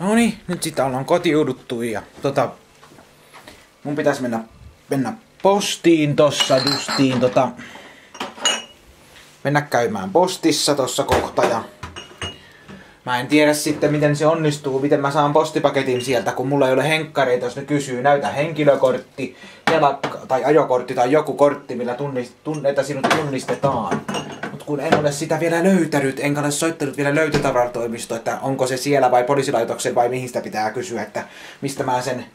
No niin, nyt sitä ollaan kotiuduttu ja tota, mun pitäisi mennä, mennä postiin tossa justiin tota, mennä käymään postissa tossa kohta ja Mä en tiedä sitten miten se onnistuu, miten mä saan postipaketin sieltä, kun mulla ei ole henkkareita, jos ne kysyy, näytä henkilökortti, tai ajokortti tai joku kortti, millä tunnist, tunn, että sinut tunnistetaan kun en ole sitä vielä löytänyt, enkä ole soittanut vielä löytötavaratoimistoon, että onko se siellä vai poliisilaitoksen vai mihin sitä pitää kysyä, että mistä mä sen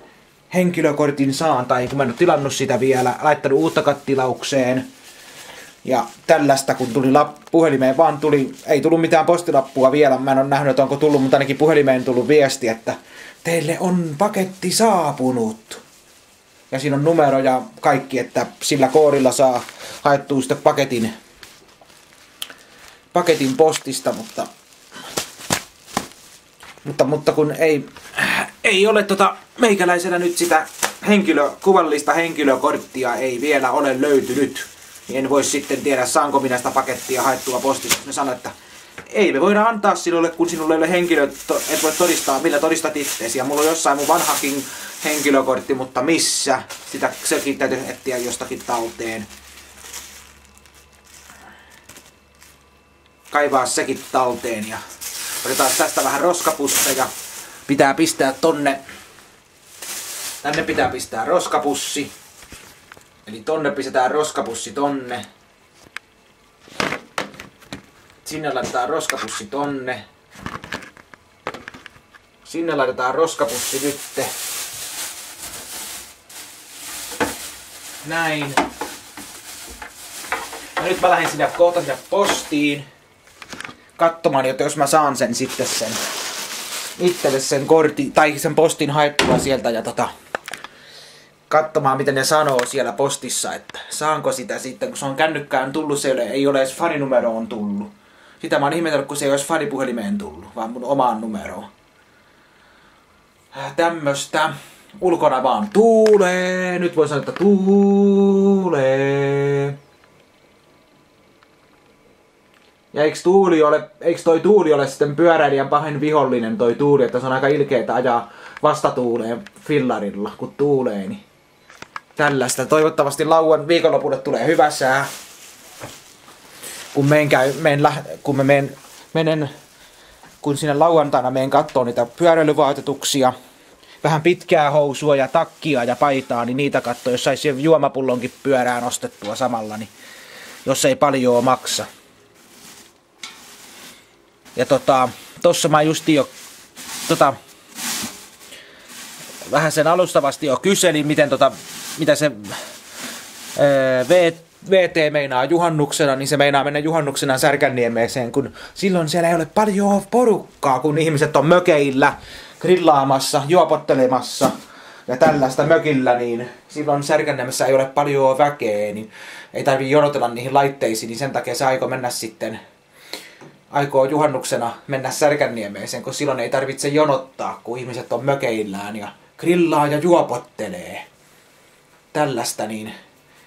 henkilökortin saan, tai kun mä en ole tilannut sitä vielä, laittanut uutta kattilaukseen. Ja tällaista, kun tuli puhelimeen, vaan tuli, ei tullut mitään postilappua vielä, mä en ole nähnyt, että onko tullut, mutta ainakin puhelimeen tullut viesti, että teille on paketti saapunut. Ja siinä on numero ja kaikki, että sillä koodilla saa haettua sitten paketin paketin postista, mutta, mutta, mutta kun ei, ei ole tota meikäläisellä nyt sitä henkilö, kuvallista henkilökorttia ei vielä ole löytynyt, niin en voi sitten tiedä, saanko minä sitä pakettia haettua postista. Ne sanoo, että ei me voida antaa sinulle, kun sinulle ei ole henkilö, et voi todistaa, millä todistat itseesi. Ja mulla on jossain mun vanhakin henkilökortti, mutta missä? Sitä sekin täytyy etsiä jostakin talteen. Kaivaa sekin talteen ja otetaan tästä vähän roskapusseja. Pitää pistää tonne, tänne pitää pistää roskapussi. Eli tonne pistetään roskapussi tonne. Sinne laitetaan roskapussi tonne. Sinne laitetaan roskapussi nytte. Näin. Ja nyt mä lähdin sinne kohta sinne postiin katsomaan, että jos mä saan sen sitten sen itselle sen kortin tai sen postin haettua sieltä ja tota, katsomaan, miten ne sanoo siellä postissa, että saanko sitä sitten, kun se on kännykkään tullut, se ei ole, ei ole edes faninumeroon tullut. Sitä mä oon ihmetellyt, kun se ei olisi fanipuhelimeen tullut, vaan mun omaan numeroon. Tämmöstä. Ulkona vaan tuulee. Nyt voi sanoa, että tuulee. Ja eikö, tuuli ole, eikö toi tuuli ole sitten pyöräilijän pahin vihollinen toi tuuli, että se on aika ilkeetä ajaa vastatuuleen fillarilla, kun tuulee, niin tällaista. Toivottavasti lauan viikonlopulle tulee hyvä sää. Kun, meen käy, meen, kun me meen, menen, kun sinne lauantaina meen kattoo niitä pyöräilyvaatetuksia, vähän pitkää housua ja takkia ja paitaa, niin niitä katsoo, jos saisi juomapullonkin pyörään ostettua samalla, niin jos ei paljon maksa. Ja tota, tossa mä justi jo tota, vähän sen alustavasti jo kyselin, miten tota, mitä se ää, v, VT meinaa juhannuksena, niin se meinaa mennä juhannuksena Särkänniemeeseen, kun silloin siellä ei ole paljon porukkaa, kun ihmiset on mökeillä, grillaamassa, juopottelemassa ja tällaista mökillä, niin silloin Särkänniemessä ei ole paljon väkeä, niin ei tarvii jonotella niihin laitteisiin, niin sen takia se aiko mennä sitten aikoo juhannuksena mennä Särkänniemeeseen, kun silloin ei tarvitse jonottaa, kun ihmiset on mökeillään ja grillaa ja juopottelee. Tällaista niin.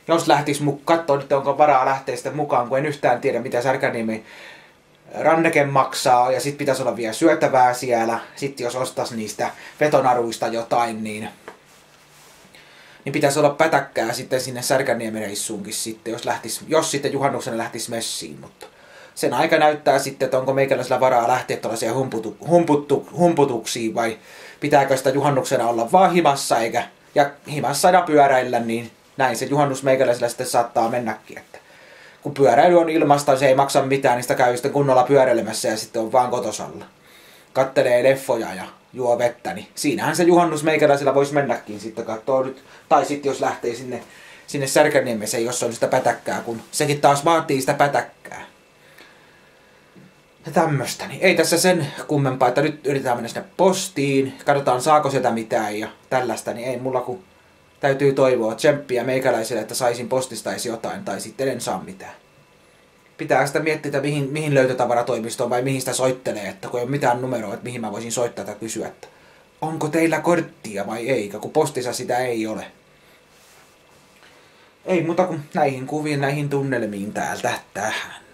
Jos lähtis mu katsoa nyt onko varaa lähteä sitten mukaan, kun en yhtään tiedä mitä Särkänniemi ranneke maksaa ja sitten pitäisi olla vielä syötävää siellä. Sitten jos ostas niistä vetonaruista jotain, niin, niin pitäisi olla pätäkkää sitten sinne Särkänniemen reissuunkin sitten, jos, lähtis, jos sitten juhannuksena lähtis messiin. Mutta sen aika näyttää sitten, että onko meikäläisellä varaa lähteä tällaisia humputu, humputtu, humputuksiin vai pitääkö sitä juhannuksena olla vaan himassa eikä ja himassa ja pyöräillä, niin näin se juhannus meikäläisellä sitten saattaa mennäkin. Että kun pyöräily on ilmasta, se ei maksa mitään, niin sitä käy sitten kunnolla pyöräilemässä ja sitten on vaan kotosalla. Kattelee leffoja ja juo vettä, niin siinähän se juhannus meikäläisellä voisi mennäkin sitten katsoa nyt. Tai sitten jos lähtee sinne, sinne Särkänniemeseen, jos on sitä pätäkkää, kun sekin taas vaatii sitä pätäkkää tämmöstä. Niin ei tässä sen kummempaa, että nyt yritetään mennä sinne postiin, katsotaan saako sieltä mitään ja tällaista, niin ei mulla kun täytyy toivoa tsemppiä meikäläiselle, että saisin postista edes jotain tai sitten en saa mitään. Pitää sitä miettiä, että mihin, mihin löytötavaratoimistoon vai mihin sitä soittelee, että kun ei ole mitään numeroa, että mihin mä voisin soittaa tai kysyä, että onko teillä korttia vai ei, kun postissa sitä ei ole. Ei muuta kuin näihin kuviin, näihin tunnelmiin täältä tähän.